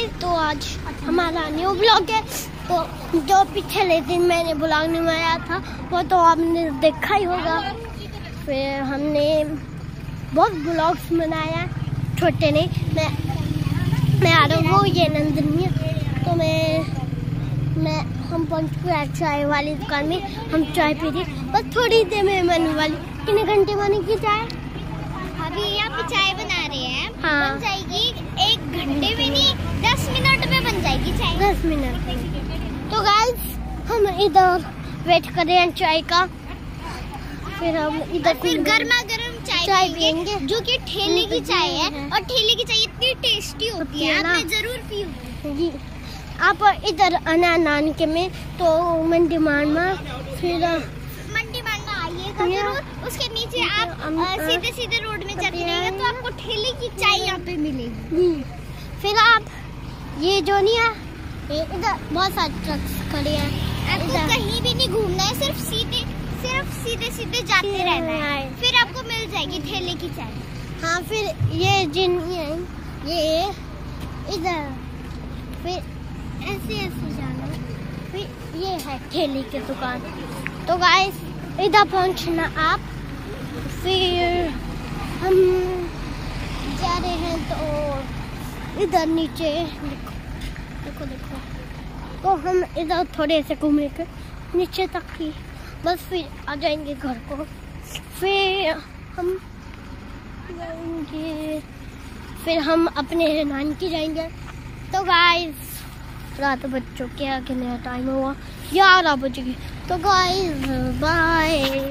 Guys तो आज हमारा न्यू ब्लॉग है। तो जो पिछले दिन मैंने ब्लॉग बनाया था, वो तो आपने देखा ही होगा। फिर हमने बहुत ब्लॉग्स बनाया, छोटे ने। मैं मैं आ रहा हूँ ये नंदनी तो मैं मैं, हम पहुँच गए चाय वाली दुकान में। हम चाय पी रहे बस थोड़ी देर में मन वाली कितने घंटे बनेगी चाय अभी यहाँ पे चाय बना रहे हैं हाँ। बन जाएगी एक घंटे में नहीं दस मिनट में बन जाएगी चाय दस मिनट तो गाइस हम इधर वेट कर हैं चाय का। फिर हम इधर फिर गर्मा गर्म चाय, चाय पियेंगे पियेंगे। जो कि ठेले की चाय है है। और ठेले की चाय इतनी टेस्टी होती है है आपने ज़रूर पी जी। आप इधर आना नानके में तो मंडी मारमा फिर मंडी मांगा आइएगा ज़रूर उसके नीचे आप सीधे सीधे रोड में चलते यहाँ- तो आपको ठेले की चाय यहाँ पे मिलेगी। फिर आप ये जो नहीं है इधर बहुत सारे ट्रक्स खड़े हैं। आपको कहीं भी नहीं घूमना है सिर्फ़ सीधे सिर्फ़ सीधे सीधे जाते रहना है। फिर आपको मिल जाएगी ठेले की चाय। हाँ फिर ये जिन ये ये इधर। फिर ऐसे ऐसे जाना। फिर ये है ठेली की दुकान। तो गाइस इधर पहुँचना आप। फिर हम जा रहे हैं तो इधर नीचे। देखो देखो देखो। तो हम इधर थोड़े से घूमेंगे नीचे तक ही बस फिर आ जाएँगे घर को। फिर हम जाएँगे। फिर हम अपने नान नानकी जाएँगे। तो गाइस रात बच्चों के आगे नया टाइम हुआ। ग्यारह बज गए। तो गाइस बाय